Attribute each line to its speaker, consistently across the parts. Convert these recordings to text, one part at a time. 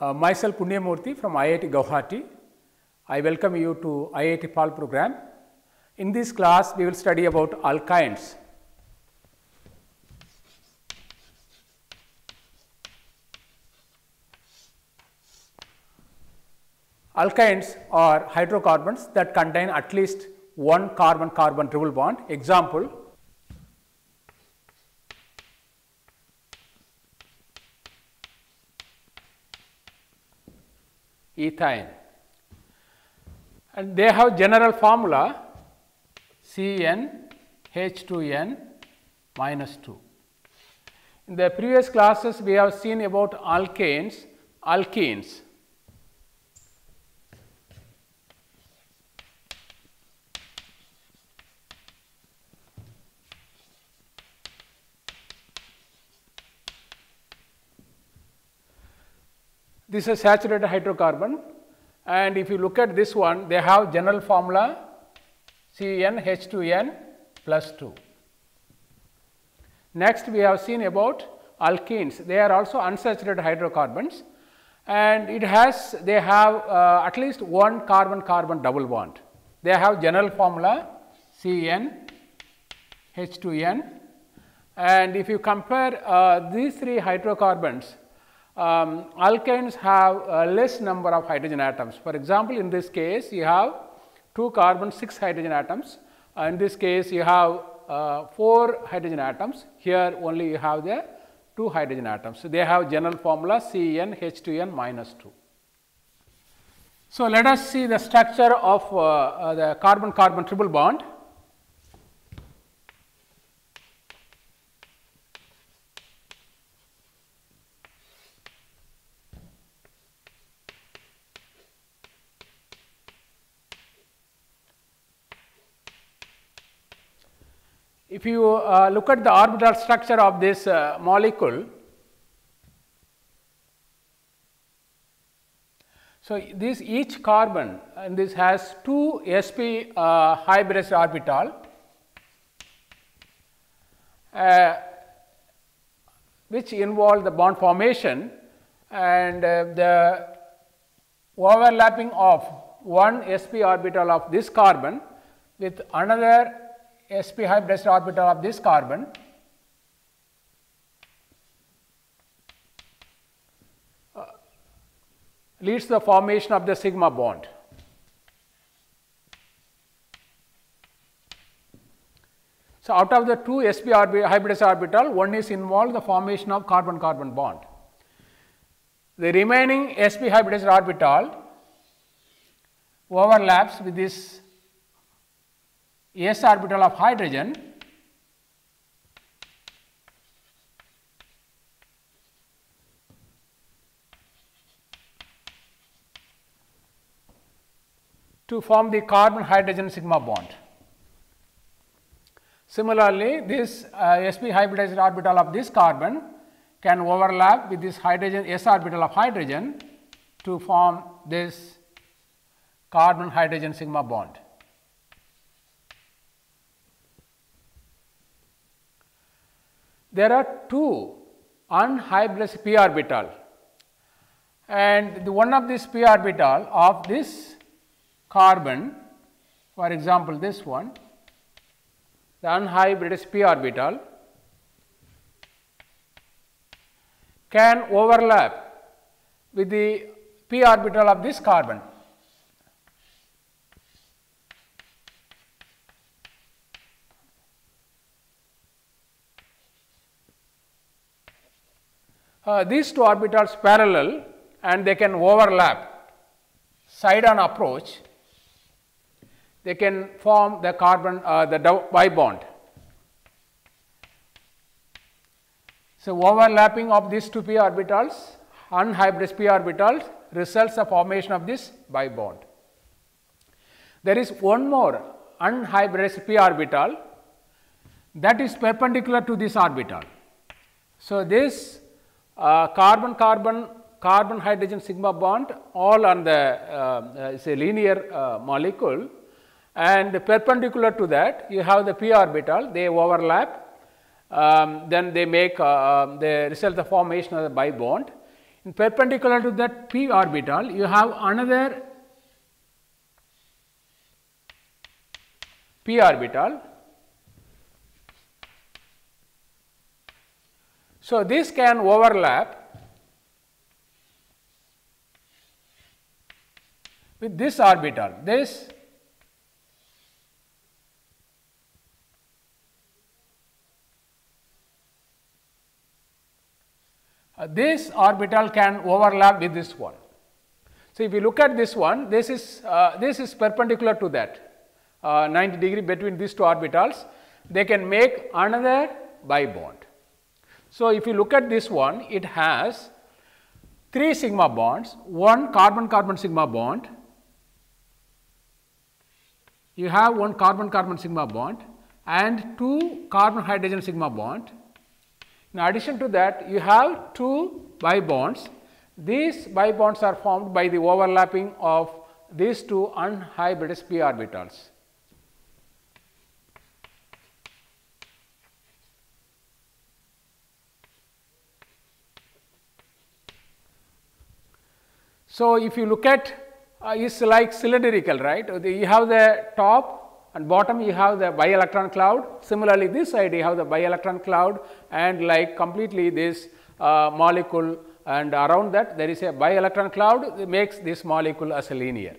Speaker 1: Uh, myself Punyamurthy from IIT Guwahati. I welcome you to IIT PAL program. In this class, we will study about alkynes. Alkynes are hydrocarbons that contain at least one carbon-carbon triple bond. Example, ethane and they have general formula Cn H2n minus 2. In the previous classes we have seen about alkanes, alkenes. This is saturated hydrocarbon and if you look at this one they have general formula CN H2n plus 2. Next we have seen about alkenes they are also unsaturated hydrocarbons and it has they have uh, at least one carbon carbon double bond. They have general formula CN H2n and if you compare uh, these three hydrocarbons um, have a less number of hydrogen atoms. For example, in this case you have 2 carbon 6 hydrogen atoms. Uh, in this case you have uh, 4 hydrogen atoms. Here only you have the 2 hydrogen atoms. So, they have general formula CN H2n minus 2. So, let us see the structure of uh, uh the carbon carbon triple bond. If you uh, look at the orbital structure of this uh, molecule, so this each carbon and this has two sp uh, hybridized orbital. Uh, which involve the bond formation and uh, the overlapping of one sp orbital of this carbon with another sp hybridized orbital of this carbon uh, leads to the formation of the sigma bond. So, out of the two sp hybridized orbital, one is involved the formation of carbon carbon bond. The remaining sp hybridized orbital overlaps with this s orbital of hydrogen to form the carbon hydrogen sigma bond. Similarly, this uh, sp hybridized orbital of this carbon can overlap with this hydrogen s orbital of hydrogen to form this carbon hydrogen sigma bond. There are two unhybridized p orbital and the one of this p orbital of this carbon for example this one the unhybridized p orbital can overlap with the p orbital of this carbon uh, these two orbitals parallel and they can overlap side on approach they can form the carbon uh, the pi bond. So, overlapping of these two p orbitals unhybridized p orbitals results the formation of this pi bond. There is one more unhybridized p orbital that is perpendicular to this orbital. So, this carbon carbon carbon hydrogen sigma bond all on the uh, is a linear uh, molecule. And perpendicular to that you have the p orbital. They overlap. Um, then they make uh, they result the formation of the pi bond. In perpendicular to that p orbital you have another p orbital so this can overlap with this orbital this uh, this orbital can overlap with this one. So, if you look at this one this is uh, this is perpendicular to that uh, 90 degree between these two orbitals they can make another pi bond. So, if you look at this one it has 3 sigma bonds, one carbon carbon sigma bond, you have one carbon carbon sigma bond and two carbon hydrogen sigma bond. In addition to that you have two pi bonds. These pi bonds are formed by the overlapping of these two unhybridized p orbitals. So, if you look at uh, is like cylindrical right? You have the top and bottom you have the pi electron cloud. Similarly this side you have the pi electron cloud and like completely this uh, molecule and around that there is a pi electron cloud that makes this molecule as a linear.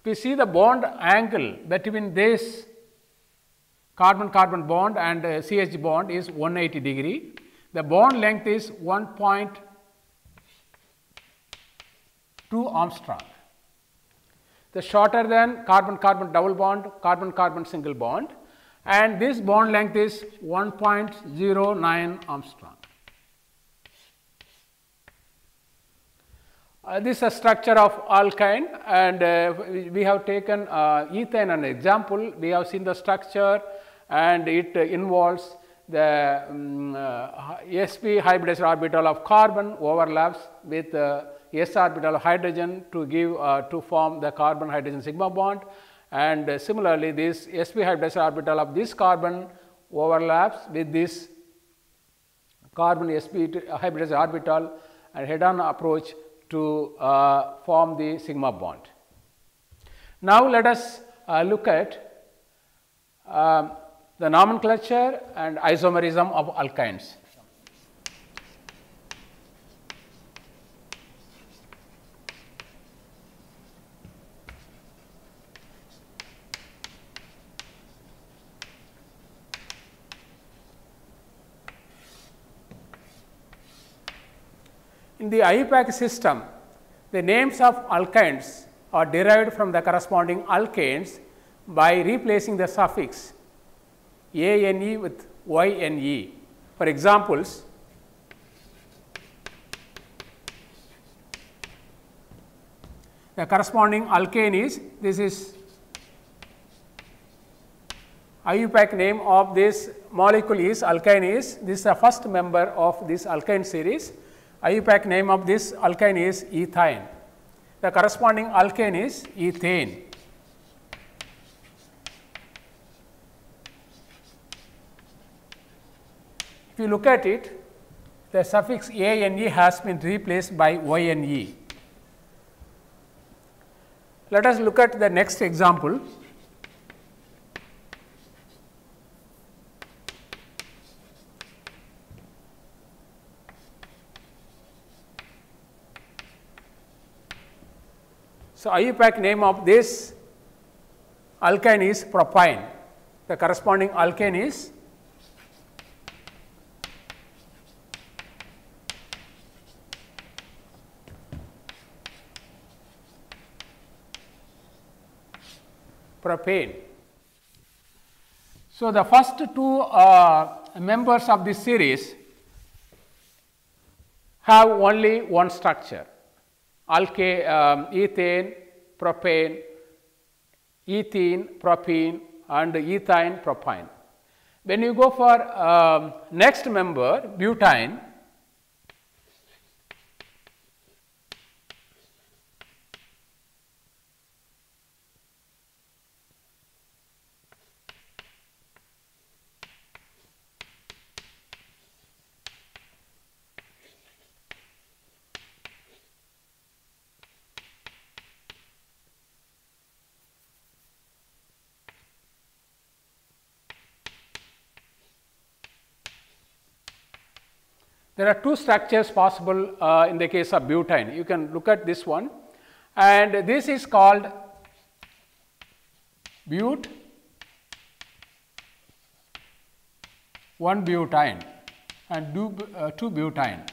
Speaker 1: If you see the bond angle between this carbon carbon bond and uh, CH bond is 180 degree, the bond length is 1.2 angstrom the shorter than carbon carbon double bond, carbon carbon single bond and this bond length is 1.09 angstrom. Uh, this is a structure of alkyne and uh, we, have taken uh, ethane an example. We have seen the structure and it involves the um, sp hybridized orbital of carbon overlaps with s orbital of hydrogen to give uh, to form the carbon hydrogen sigma bond and uh, similarly this sp hybridized orbital of this carbon overlaps with this carbon sp hybridized orbital and head on approach to uh, form the sigma bond. Now, let us uh, look at um, the nomenclature and isomerism of alkynes. In the IUPAC system, the names of alkynes are derived from the corresponding alkanes by replacing the suffix ane with yne. For examples, the corresponding alkane is this is IUPAC name of this molecule is alkyne is this is the first member of this alkyne series IUPAC name of this alkyne is ethine. The corresponding alkane is ethane. If you look at it, the suffix ane has been replaced by yne. Let us look at the next example. So, IUPAC name of this alkyne is propyne, the corresponding alkane is propane. So, the first two uh, members of this series have only one structure alkane, um, ethane, propane, ethene, propene and ethine, propyne. When you go for um, next member butane, There are two structures possible uh, in the case of butane. You can look at this one and this is called but 1 butane and 2, uh, 2 butane.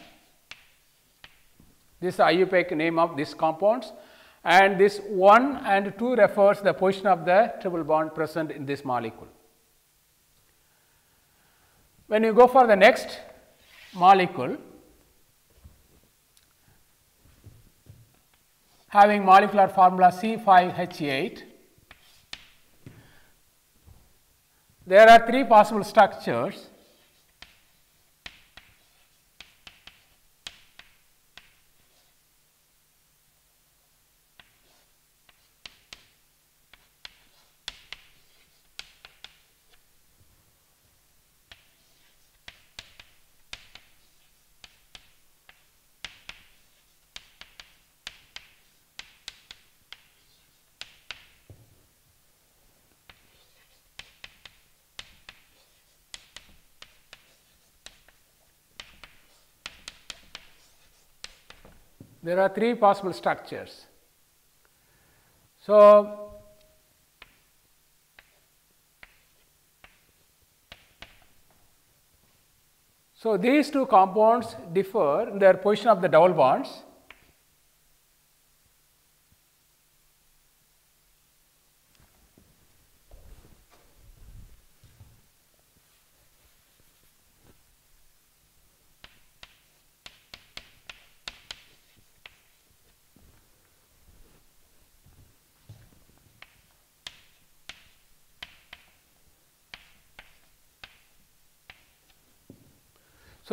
Speaker 1: This is IUPAC name of these compounds and this 1 and 2 refers the position of the triple bond present in this molecule. When you go for the next molecule having molecular formula C5H8. There are three possible structures there are three possible structures. So, so these two compounds differ in their position of the double bonds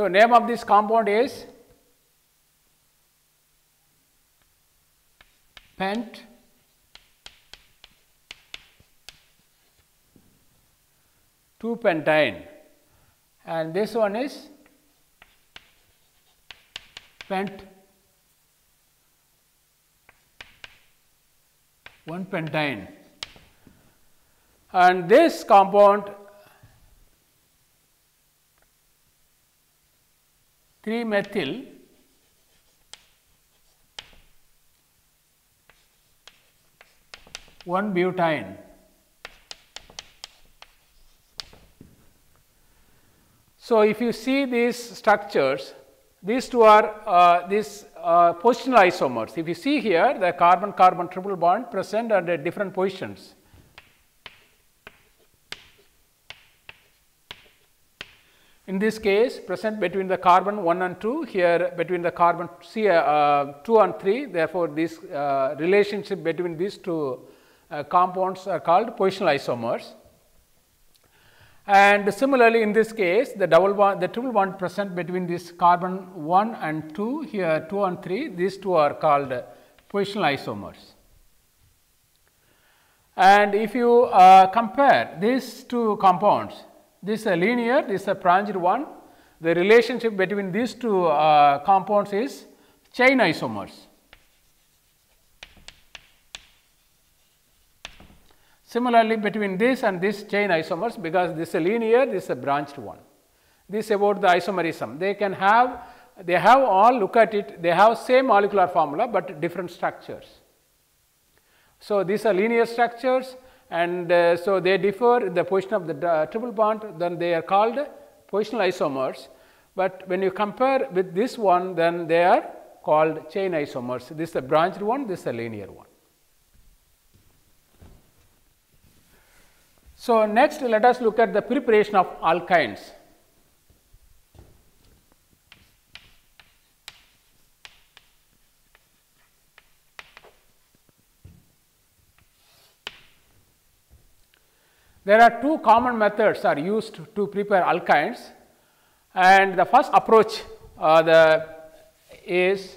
Speaker 1: So, name of this compound is pent. Two pentyne and this one is pent. 1 pentyne and this compound 3 methyl one butane. So, if you see these structures, these two are uh, these uh, positional isomers. If you see here the carbon carbon triple bond present under different positions. In this case present between the carbon 1 and 2 here between the carbon C, uh, 2 and 3 therefore, this uh, relationship between these two uh, compounds are called positional isomers. And similarly, in this case the double bond the triple bond present between this carbon 1 and 2 here 2 and 3 these two are called positional isomers. And if you uh, compare these two compounds this is a linear, this is a branched one. The relationship between these two uh, compounds is chain isomers. Similarly, between this and this chain isomers because this is a linear, this is a branched one. This is about the isomerism. They can have, they have all look at it, they have same molecular formula, but different structures. So, these are linear structures and uh, so they differ in the position of the uh, triple bond then they are called positional isomers, but when you compare with this one then they are called chain isomers. This is a branched one, this is a linear one. So, next let us look at the preparation of alkynes. There are two common methods are used to prepare alkynes and the first approach uh, the is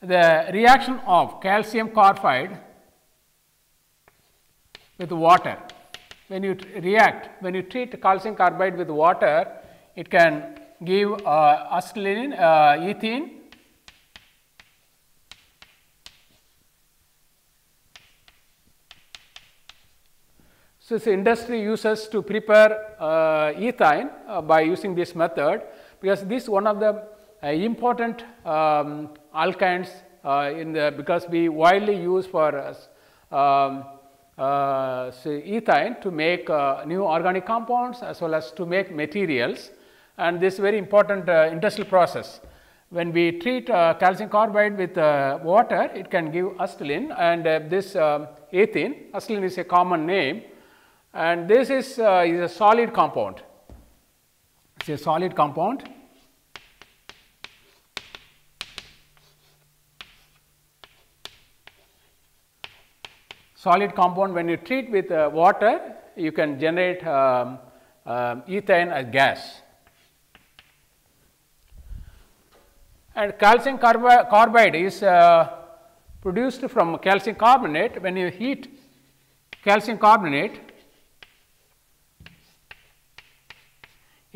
Speaker 1: the reaction of calcium carbide with water. When you react, when you treat calcium carbide with water, it can give uh, acetylene, uh, ethene So, this industry uses to prepare uh, ethine uh, by using this method, because this is one of the uh, important um, alkynes uh, in the because we widely use for um, uh, ethine to make uh, new organic compounds as well as to make materials. And this very important industrial process. When we treat calcium carbide with water, it can give acetylene and this ethene, acetylene is a common name and this is, uh, is a solid compound. It is a solid compound. Solid compound when you treat with uh, water, you can generate um, uh, ethane as gas. And calcium carbi carbide is uh, produced from calcium carbonate. When you heat calcium carbonate,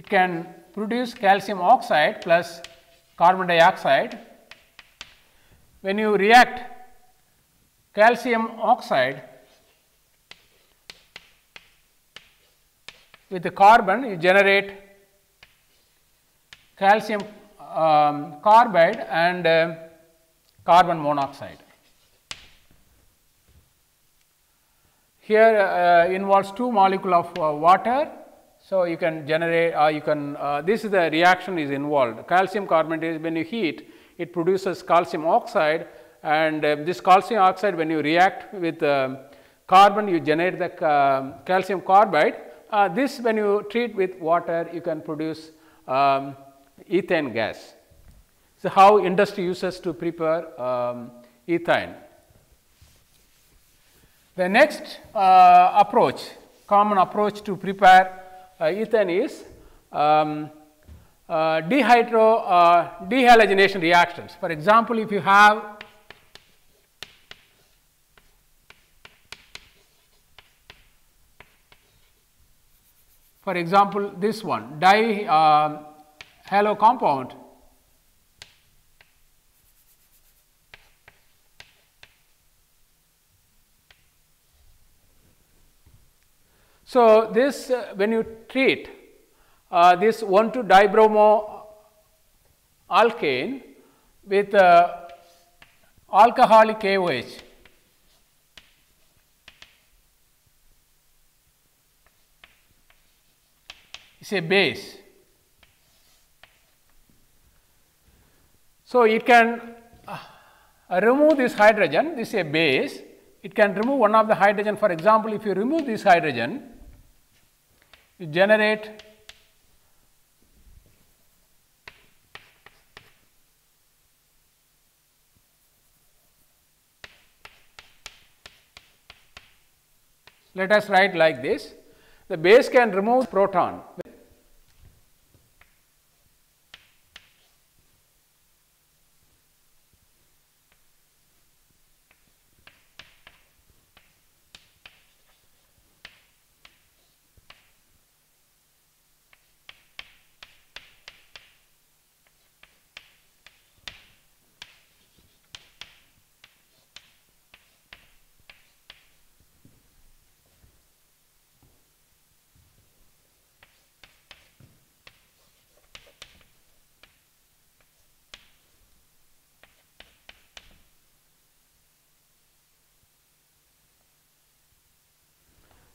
Speaker 1: it can produce calcium oxide plus carbon dioxide. When you react calcium oxide with the carbon, you generate calcium um, carbide and uh, carbon monoxide. Here uh, involves two molecule of uh, water so, you can generate uh, you can uh, this is the reaction is involved calcium carbonate is when you heat it produces calcium oxide and uh, this calcium oxide when you react with um, carbon you generate the um, calcium carbide uh, this when you treat with water you can produce um, ethane gas. So, how industry uses to prepare um, ethane. The next uh, approach common approach to prepare uh, ethane is um, uh, dehydro uh, dehalogenation reactions. For example, if you have for example, this one di uh, halo compound So, this uh, when you treat uh, this 1 2 dibromo alkane with uh, alcoholic KOH, is a base. So, it can uh, remove this hydrogen, this is a base, it can remove one of the hydrogen. For example, if you remove this hydrogen, you generate let us write like this. The base can remove proton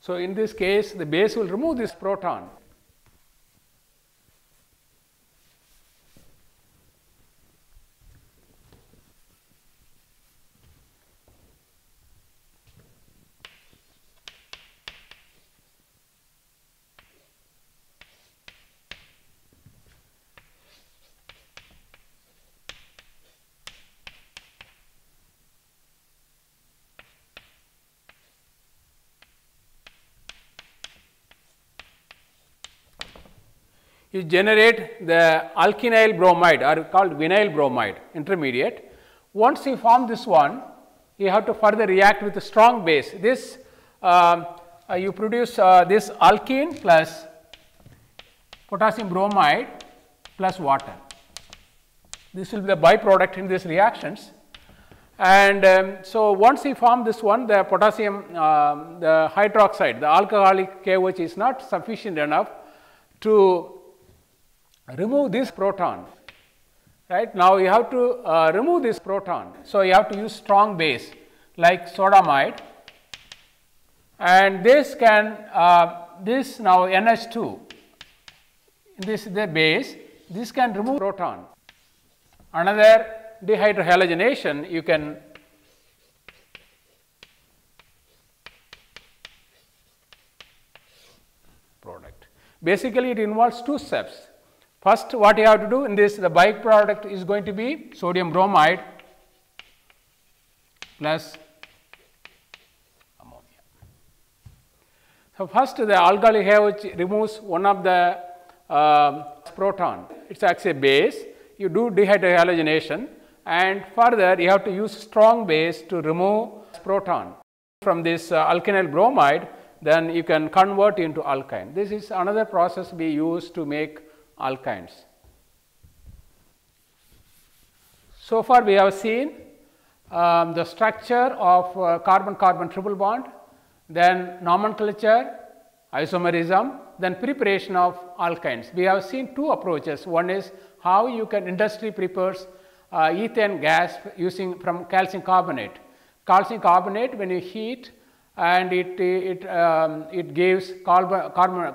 Speaker 1: So, in this case the base will remove this proton you generate the alkynyl bromide or called vinyl bromide intermediate. Once you form this one, you have to further react with a strong base. This uh, uh, you produce uh, this alkene plus potassium bromide plus water. This will be the byproduct in these reactions. And um, so, once you form this one, the potassium, uh, the hydroxide, the alcoholic KOH is not sufficient enough to remove this proton. Right now, you have to uh, remove this proton. So, you have to use strong base like sodamide and this can uh, this now NH2 this is the base this can remove proton. Another dehydrohalogenation you can product. Basically it involves two steps. First what you have to do in this the byproduct is going to be sodium bromide plus ammonia. So, first the alkali here which removes one of the uh, proton, it is actually a base, you do dehydrohalogenation and further you have to use strong base to remove proton from this uh, alkynyl bromide then you can convert into alkyne. This is another process we use to make alkynes. So far we have seen um, the structure of uh, carbon carbon triple bond then nomenclature, isomerism, then preparation of alkynes. We have seen two approaches. One is how you can industry prepares uh, ethane gas using from calcium carbonate. Calcium carbonate when you heat and it, it, um, it gives carbon, carbon,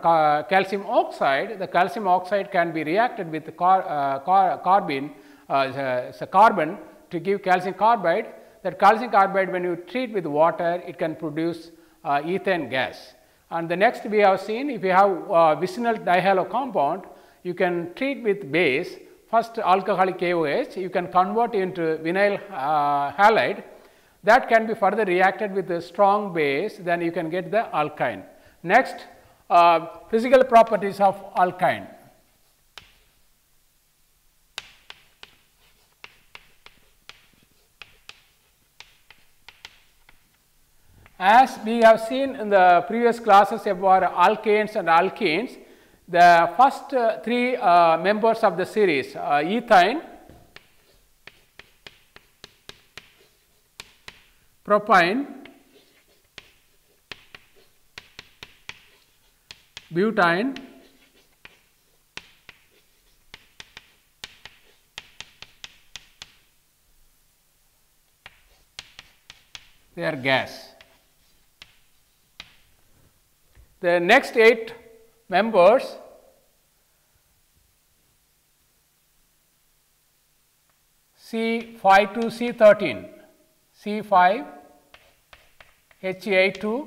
Speaker 1: calcium oxide, the calcium oxide can be reacted with car, uh, car, carbon, uh, carbon to give calcium carbide. That calcium carbide when you treat with water, it can produce uh, ethane gas. And the next we have seen if you have uh, vicinal dihalo compound, you can treat with base first alcoholic KOH, you can convert into vinyl uh, halide that can be further reacted with a strong base then you can get the alkyne. Next uh, physical properties of alkyne. As we have seen in the previous classes about alkanes and alkenes, the first uh, three uh, members of the series uh, propyne, butane, they are gas. The next 8 members C5 to C13, C5, HCl2,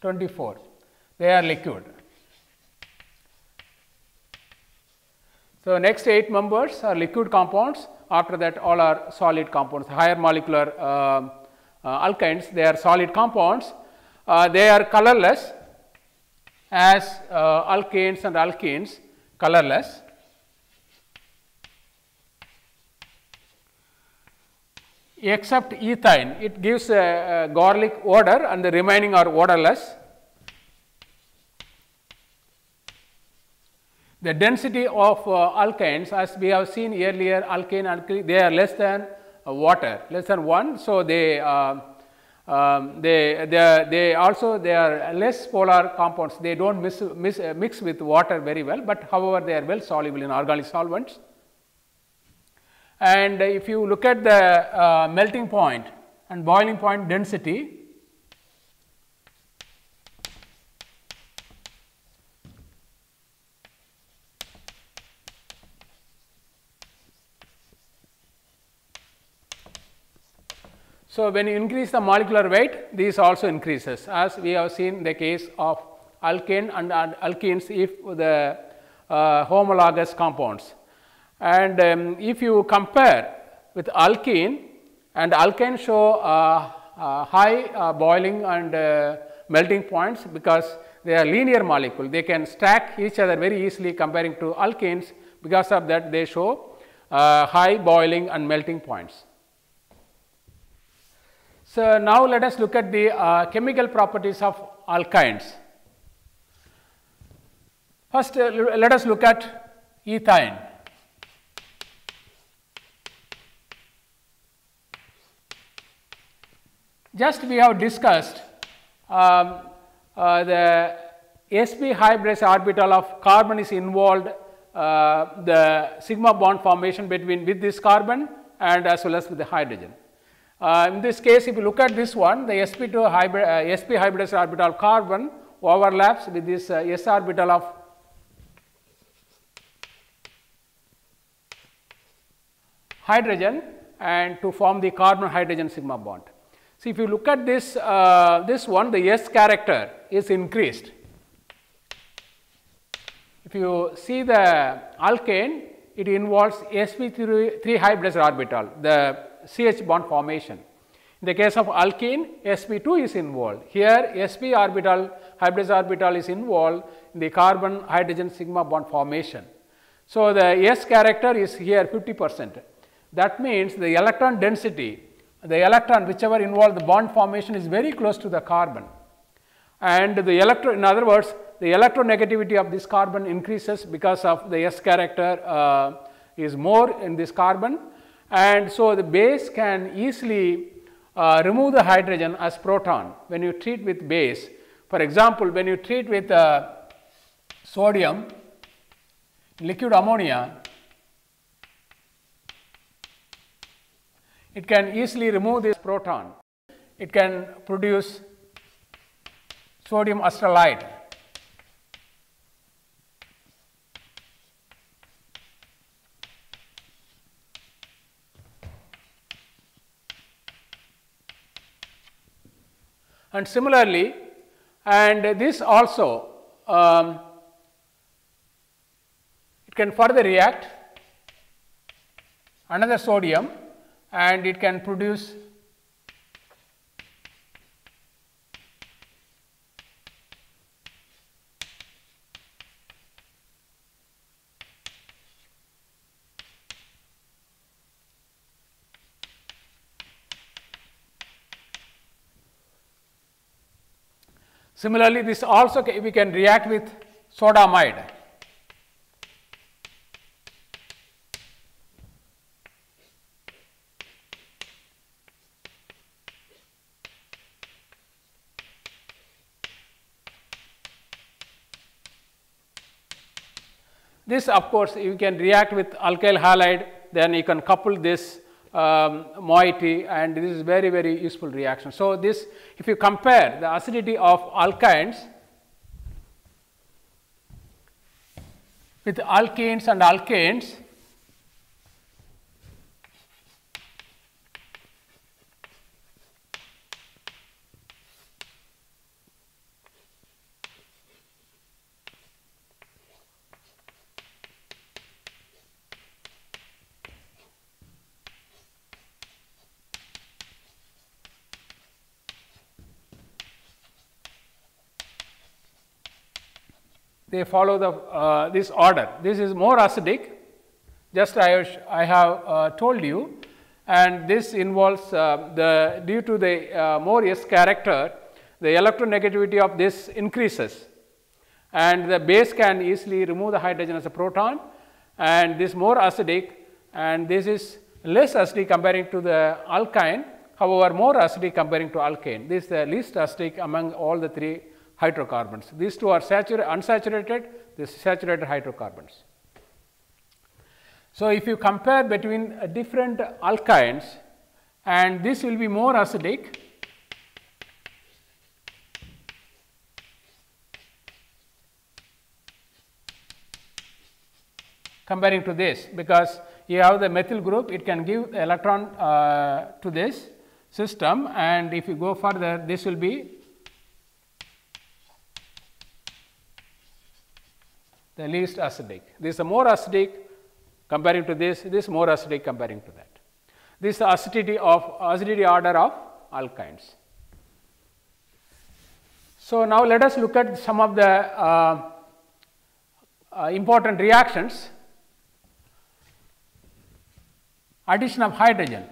Speaker 1: Twenty-four. They are liquid. So, next 8 members are liquid compounds after that all are solid compounds, higher molecular uh, uh, alkynes, they are solid compounds. Uh, they are colorless as alkanes and alkenes colorless. Except ethane, it gives a, a garlic odor and the remaining are odorless. The density of uh, alkynes as we have seen earlier alkane they are less than uh, water less than 1. So, they, uh, um, they, they, they also they are less polar compounds they do not mix, mix, uh, mix with water very well, but however they are well soluble in organic solvents. And if you look at the uh, melting point and boiling point density So, when you increase the molecular weight, this also increases as we have seen the case of alkane and alkenes if the uh, homologous compounds. And um, if you compare with alkene and alkane show uh, uh, high uh, boiling and melting points because they are linear molecule. They can stack each other very easily comparing to alkanes because of that they show high boiling and melting points. So, now let us look at the uh, chemical properties of alkynes. First, uh, let us look at ethane. Just we have discussed um, uh, the sp hybridized orbital of carbon is involved uh, the sigma bond formation between with this carbon and as well as with the hydrogen. Uh, in this case, if you look at this one, the sp2 hybrid, uh, sp hybridized orbital carbon overlaps with this uh, s orbital of hydrogen and to form the carbon hydrogen sigma bond. So, if you look at this, uh, this one the S character is increased. If you see the alkane, it involves sp3 hybridized orbital, the CH bond formation. In the case of alkene, sp2 is involved. Here, sp orbital, hybridized orbital is involved in the carbon hydrogen sigma bond formation. So, the S character is here 50 percent. That means, the electron density the electron whichever involved the bond formation is very close to the carbon and the electron in other words the electronegativity of this carbon increases because of the S character uh, is more in this carbon and so the base can easily uh, remove the hydrogen as proton when you treat with base. For example, when you treat with uh, sodium liquid ammonia it can easily remove this proton. It can produce sodium acrylate. And similarly, and this also um, it can further react another sodium and it can produce Similarly, this also we can react with sodamide. This of course, you can react with alkyl halide, then you can couple this um, moiety and this is very very useful reaction. So, this if you compare the acidity of alkynes with alkenes and alkanes, they follow the uh, this order. This is more acidic just I, I have uh, told you and this involves uh, the due to the uh, more S character the electronegativity of this increases and the base can easily remove the hydrogen as a proton and this more acidic and this is less acidic comparing to the alkyne however more acidic comparing to alkane. This is the least acidic among all the three hydrocarbons. These two are unsaturated, this saturated hydrocarbons. So, if you compare between uh, different alkynes and this will be more acidic comparing to this because you have the methyl group it can give electron uh, to this system and if you go further this will be the least acidic. This is more acidic comparing to this, this more acidic comparing to that. This is the acidity of acidity order of alkynes. So, now let us look at some of the uh, uh, important reactions. Addition of hydrogen.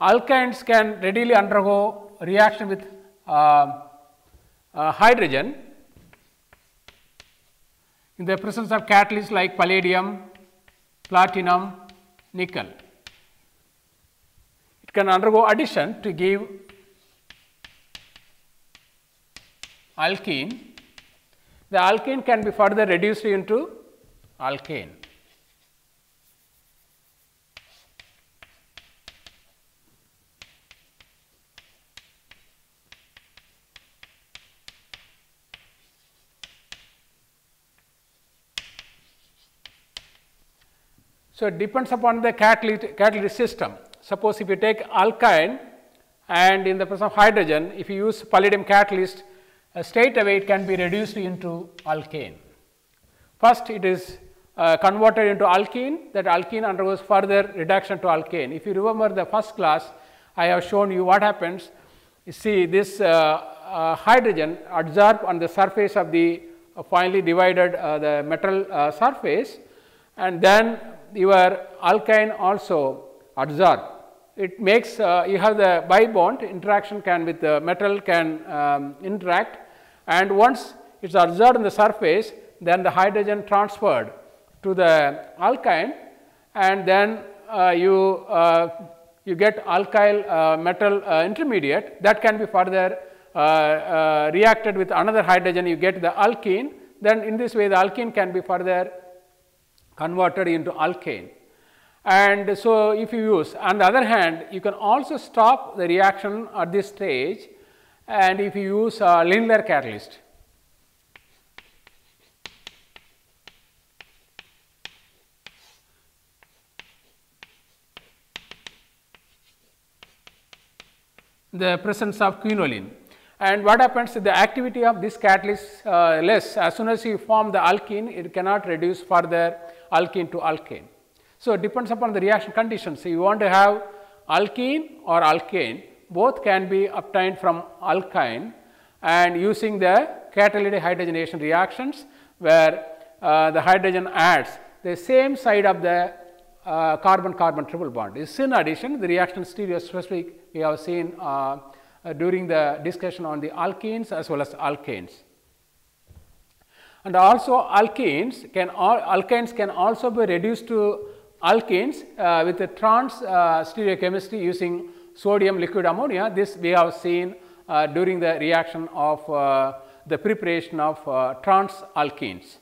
Speaker 1: Alkynes can readily undergo reaction with uh, uh, hydrogen in the presence of catalysts like palladium, platinum, nickel. It can undergo addition to give alkene. The alkene can be further reduced into alkane. So, it depends upon the catalytic system. Suppose if you take alkyne and in the presence of hydrogen, if you use palladium catalyst, uh, straight away it can be reduced into alkane. First, it is uh, converted into alkene, that alkene undergoes further reduction to alkane. If you remember the first class, I have shown you what happens. You see this uh, uh hydrogen adsorbed on the surface of the uh, finely divided uh, the metal surface and then your alkyne also adsorb. It makes uh, you have the pi bond interaction can with the metal can um, interact. And once it is adsorbed on the surface then the hydrogen transferred to the alkyne. And then uh, you uh, you get alkyl uh, metal uh, intermediate that can be further uh, reacted with another hydrogen. You get the alkene. Then in this way the alkene can be further converted into alkane. And so, if you use on the other hand you can also stop the reaction at this stage and if you use a Lindlar catalyst. the presence of quinoline. And what happens is the activity of this catalyst uh, less as soon as you form the alkene it cannot reduce further alkene to alkane. So, it depends upon the reaction conditions. So, you want to have alkene or alkane both can be obtained from alkyne and using the catalytic hydrogenation reactions where uh, the hydrogen adds the same side of the uh, carbon carbon triple bond. This in addition the reaction stereospecific we have seen uh, during the discussion on the alkenes as well as alkanes and also alkenes can alkynes can also be reduced to alkenes uh, with a trans uh, stereochemistry using sodium liquid ammonia. This we have seen uh, during the reaction of uh, the preparation of uh, trans alkenes.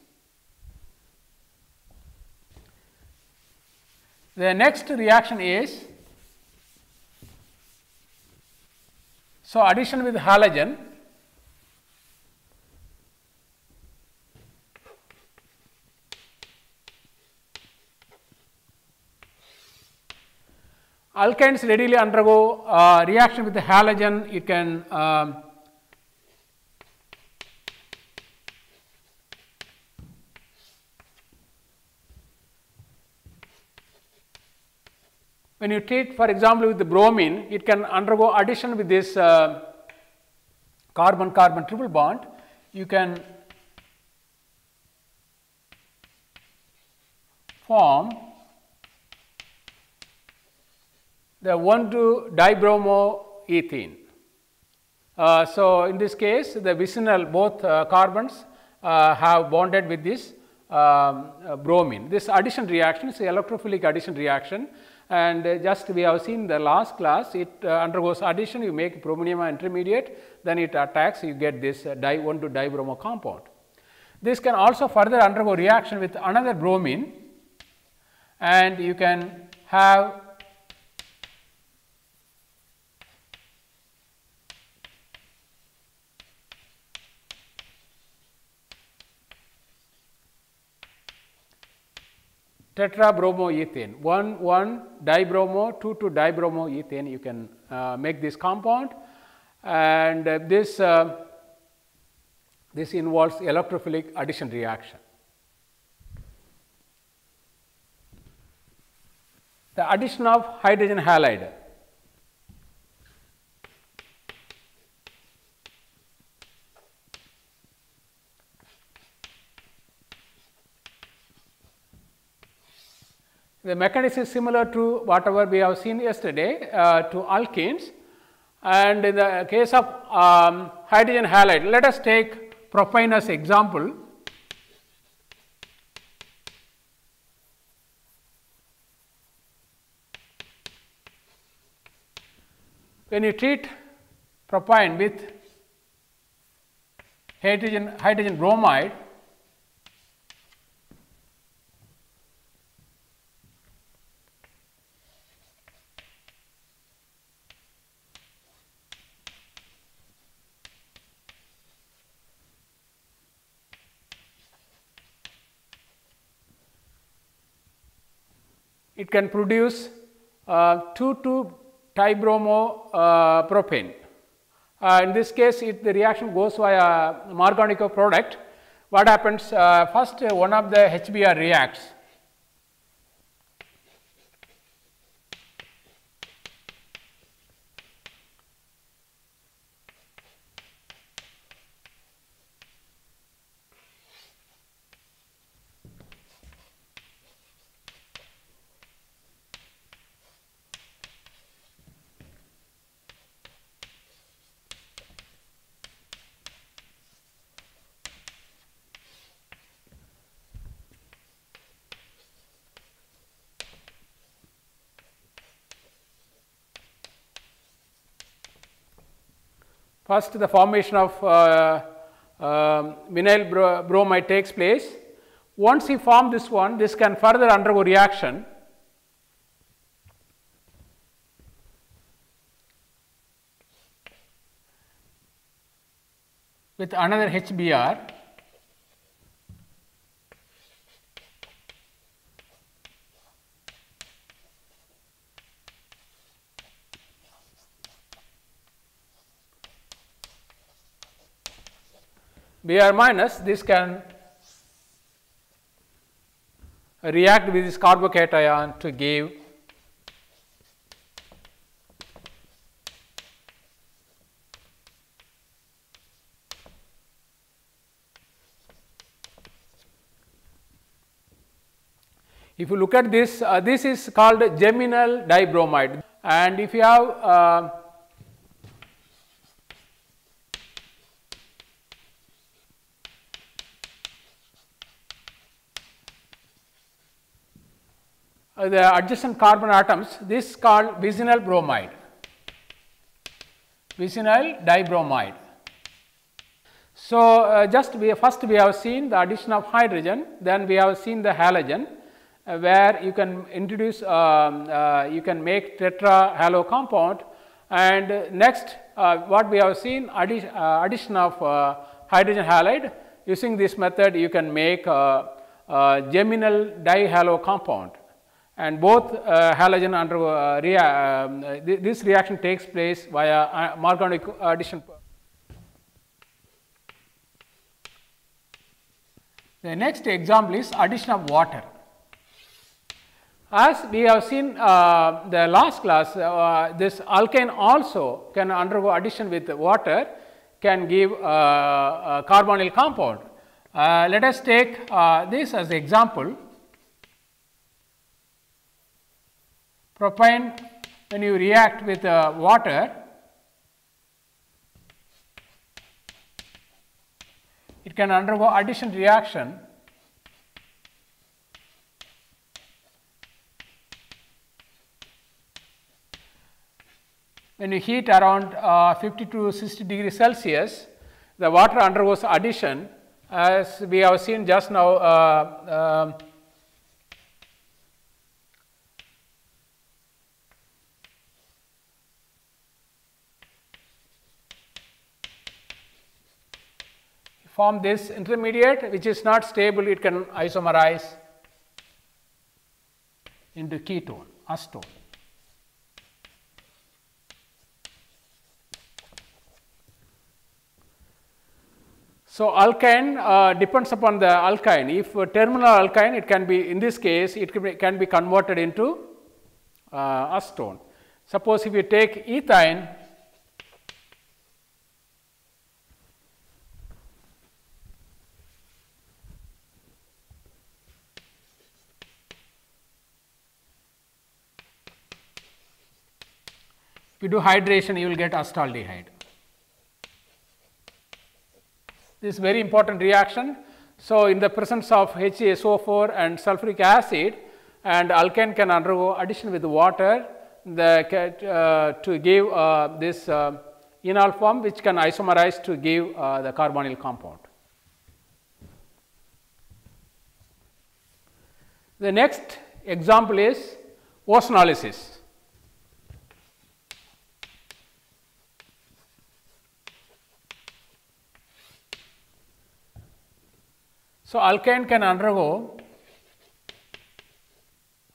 Speaker 1: The next reaction is so addition with halogen Alkynes readily undergo uh, reaction with the halogen, you can um, when you treat for example with the bromine, it can undergo addition with this uh, carbon carbon triple bond, you can form the 1 to dibromoethene. Uh, so, in this case the vicinal both uh, carbons uh, have bonded with this um, uh, bromine. This addition reaction is electrophilic addition reaction and uh, just we have seen the last class it uh, undergoes addition you make bromonium intermediate then it attacks you get this di 1 to dibromo compound. This can also further undergo reaction with another bromine and you can have tetrabromoethane 1 1 dibromo 2 2 dibromoethane you can uh, make this compound and uh, this, uh, this involves electrophilic addition reaction. The addition of hydrogen halide. The mechanism is similar to whatever we have seen yesterday uh, to alkenes and in the case of um, hydrogen halide, let us take propyne as example. When you treat propyne with hydrogen, hydrogen bromide, it can produce uh, 2 to tribromo uh, propane. Uh, in this case, if the reaction goes via Markovnikov product. What happens? Uh, first, uh, one of the HBr reacts. First, the formation of uh, uh, vinyl bro bromide takes place. Once you form this one, this can further undergo reaction. with another HBr Br minus this can react with this carbocation to give If you look at this, uh, this is called geminal dibromide. And if you have uh, the adjacent carbon atoms, this is called vicinal bromide, vicinal dibromide. So, uh, just we first we have seen the addition of hydrogen, then we have seen the halogen, uh, where you can introduce, um, uh, you can make tetra halo compound. And next uh, what we have seen addi uh, addition of hydrogen halide, using this method you can make geminal dihalo compound and both uh, halogen undergo uh, rea um, th this reaction takes place via uh, Markovnikov addition. The next example is addition of water. As we have seen uh, the last class, uh, this alkyne also can undergo addition with water, can give uh, a carbonyl compound. let us take this as example. Propane when you react with uh, water it can undergo addition reaction. When you heat around uh, 50 to 60 degrees Celsius the water undergoes addition as we have seen just now uh, um, form this intermediate which is not stable, it can isomerize into ketone, acetone. So, alkyne uh, depends upon the alkyne. If terminal alkyne, it can be in this case, it can be, can be converted into uh, acetone. Suppose if you take ethyne, you do hydration, you will get acetaldehyde. This is very important reaction. So, in the presence of HgSO4 and sulfuric acid and alkyne can undergo addition with water the, uh, to give uh, this uh, enol form which can isomerize to give uh, the carbonyl compound. The next example is ozonolysis. So, alkyne can undergo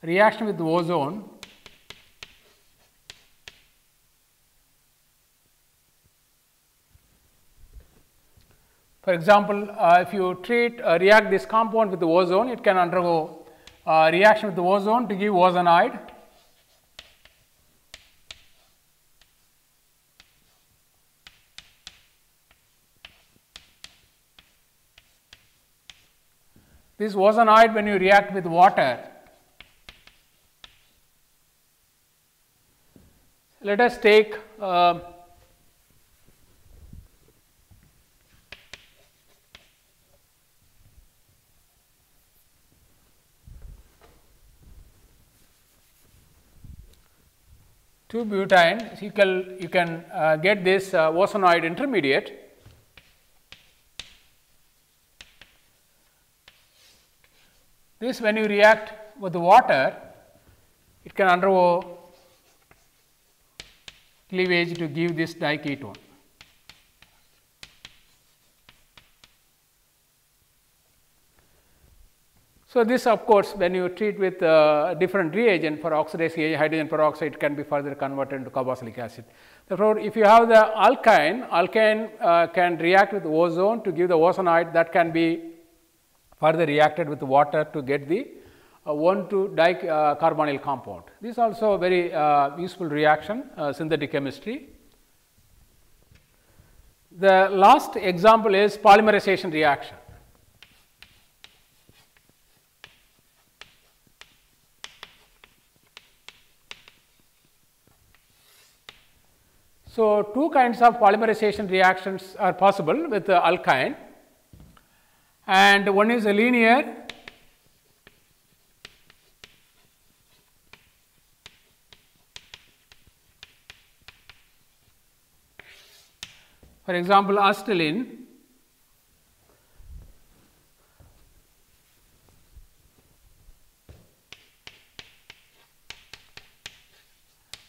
Speaker 1: reaction with ozone For example, uh, if you treat uh, react this compound with the ozone, it can undergo uh, reaction with the ozone to give ozonide. This ozonide when you react with water, let us take uh, two butyne, you can, you can uh, get this uh, intermediate. This when you react with the water, it can undergo cleavage to give this diketone. So, this of course, when you treat with uh, different reagent for oxidase hydrogen peroxide can be further converted into carboxylic acid. Therefore, if you have the alkyne, alkyne uh, can react with ozone to give the ozonide that can be further reacted with water to get the uh, 1 to dicarbonyl uh, compound. This is also a very uh, useful reaction uh, synthetic chemistry. The last example is polymerization reaction. So, two kinds of polymerization reactions are possible with the alkyne and one is a linear for example, acetylene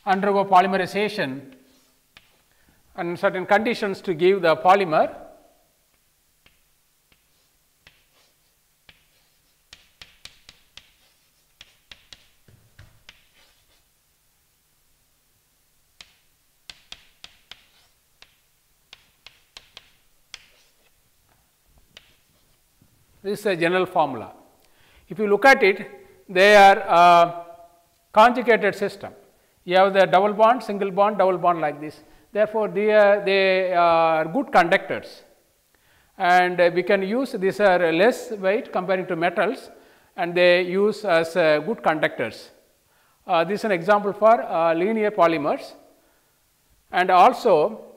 Speaker 1: undergo polymerization and certain conditions to give the polymer. This is a general formula. If you look at it, they are conjugated system. You have the double bond, single bond, double bond like this. Therefore, they are, they are good conductors and we can use these are less weight comparing to metals and they use as uh, good conductors. Uh, this is an example for uh, linear polymers and also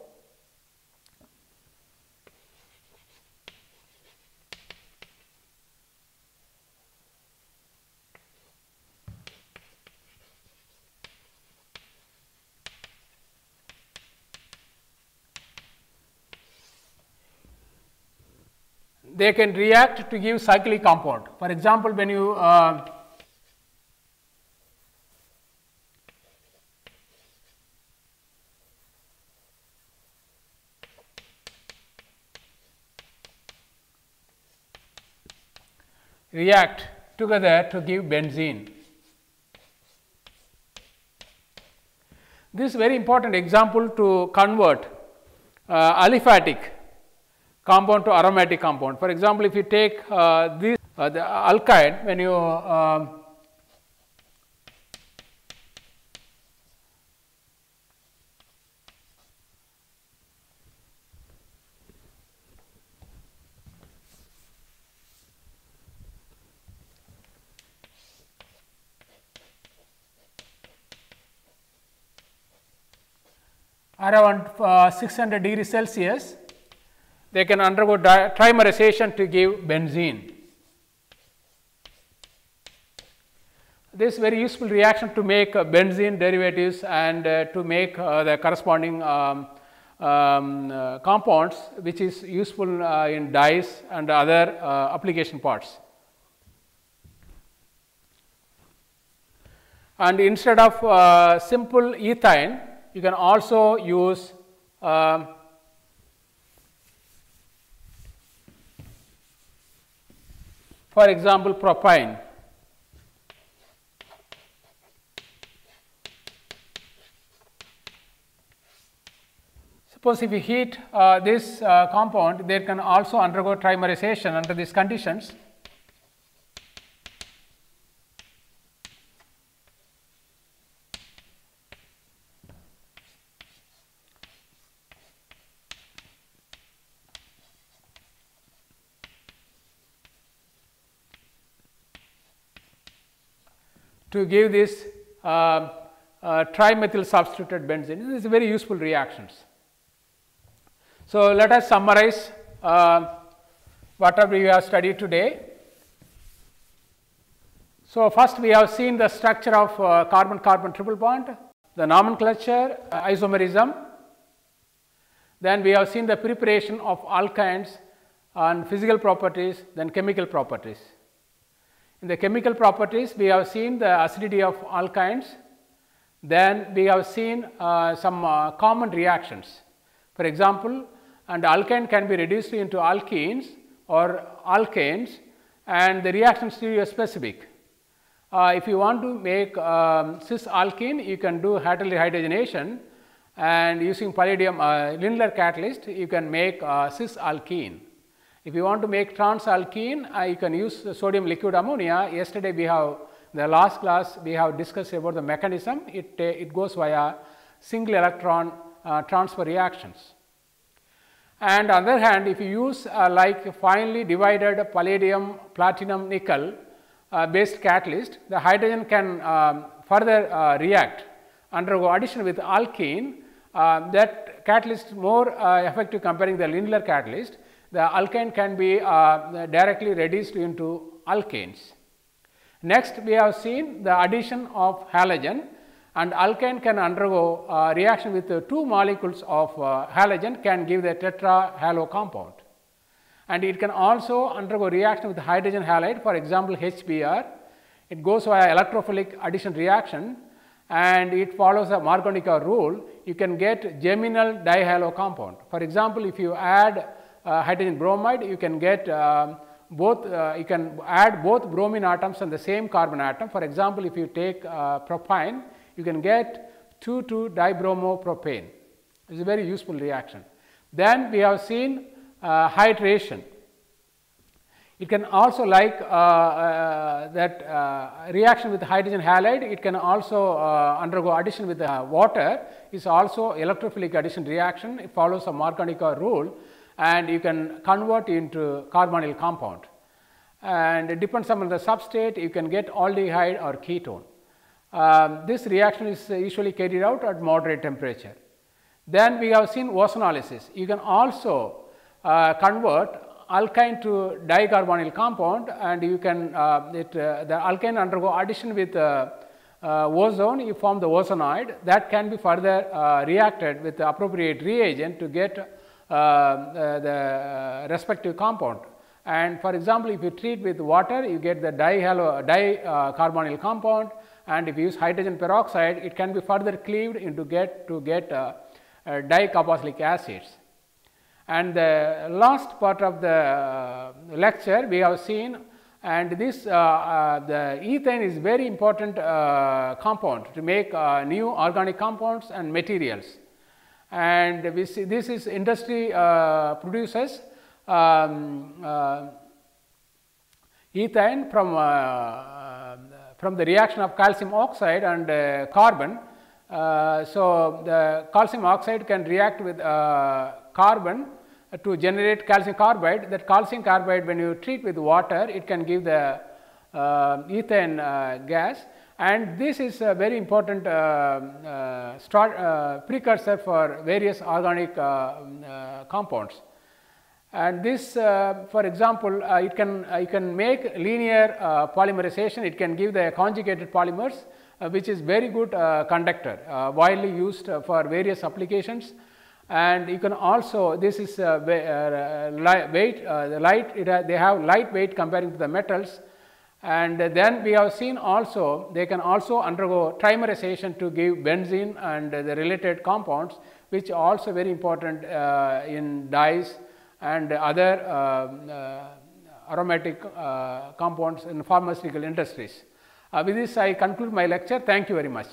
Speaker 1: they can react to give cyclic compound. For example, when you uh, react together to give benzene. This is very important example to convert uh, aliphatic compound to aromatic compound. For example, if you take uh, this uh, the alkyne when you um, around uh, 600 degrees Celsius, they can undergo trimerization to give benzene. This very useful reaction to make uh, benzene derivatives and uh, to make uh, the corresponding um, um, uh, compounds which is useful uh, in dyes and other application parts. And instead of simple ethyne, you can also use um, for example, propyne. Suppose if you heat uh, this uh, compound, they can also undergo trimerization under these conditions. To give this uh, uh, trimethyl substituted benzene. This is very useful reactions. So, let us summarize uh, whatever we have studied today. So, first we have seen the structure of uh, carbon carbon triple bond, the nomenclature, uh, isomerism. Then we have seen the preparation of alkynes and physical properties, then chemical properties. In the chemical properties, we have seen the acidity of alkynes, then we have seen uh, some uh, common reactions. For example, and alkyne can be reduced into alkenes or alkanes and the reaction specific. Uh, if you want to make um, cis alkene, you can do catalytic hydrogenation and using palladium uh, Lindlar catalyst, you can make uh, cis alkene. If you want to make trans alkene, uh, you can use sodium liquid ammonia. Yesterday we have the last class we have discussed about the mechanism. It, uh, it goes via single electron uh, transfer reactions. And on the other hand, if you use uh, like finely divided palladium, platinum, nickel uh, based catalyst, the hydrogen can um, further uh, react undergo addition with alkene. that catalyst more effective comparing the Lindlar catalyst the alkyne can be uh, directly reduced into alkanes. Next, we have seen the addition of halogen and alkyne can undergo uh, reaction with two molecules of uh, halogen can give the tetrahalo compound. And it can also undergo reaction with hydrogen halide for example, HBr. It goes via electrophilic addition reaction and it follows the Markovnikov rule. You can get geminal dihalo compound. For example, if you add hydrogen bromide, you can get um, both, uh, you can add both bromine atoms and the same carbon atom. For example, if you take uh, propyne, you can get 2 to dibromopropane. It's a very useful reaction. Then we have seen uh, hydration. It can also like uh, uh, that uh, reaction with hydrogen halide, it can also undergo addition with water is also electrophilic addition reaction. It follows a Markovnikov rule and you can convert into carbonyl compound. And it depends on the substrate, you can get aldehyde or ketone. Um, this reaction is usually carried out at moderate temperature. Then we have seen ozonolysis. You can also uh, convert alkyne to dicarbonyl compound and you can uh, it, uh, the alkyne undergo addition with uh, uh, ozone you form the ozonide that can be further uh, reacted with the appropriate reagent to get the uh, respective compound. And for example, if you treat with water, you get the dihalo, dicarbonyl compound and if you use hydrogen peroxide, it can be further cleaved into get to get uh, uh, dicarboxylic acids. And the last part of the uh, lecture we have seen and this the ethyne is very important compound to make new organic compounds and materials and we see this is industry uh, produces um, uh, ethyne from, uh, from the reaction of calcium oxide and uh, carbon. Uh, so, the calcium oxide can react with uh, carbon to generate calcium carbide. That calcium carbide when you treat with water, it can give the uh, ethyne uh, gas and this is a very important uh, uh start, uh, precursor for various organic uh, mm, compounds. And this uh, for example, uh, it can uh, you can make linear polymerization, it can give the conjugated polymers which is very good conductor widely used for various applications. And you can also this is weight the light it, they have light weight comparing to the metals and then we have seen also they can also undergo trimerization to give benzene and the related compounds which are also very important uh, in dyes and other uh, uh, aromatic uh, compounds in pharmaceutical industries. with this I conclude my lecture. Thank you very much.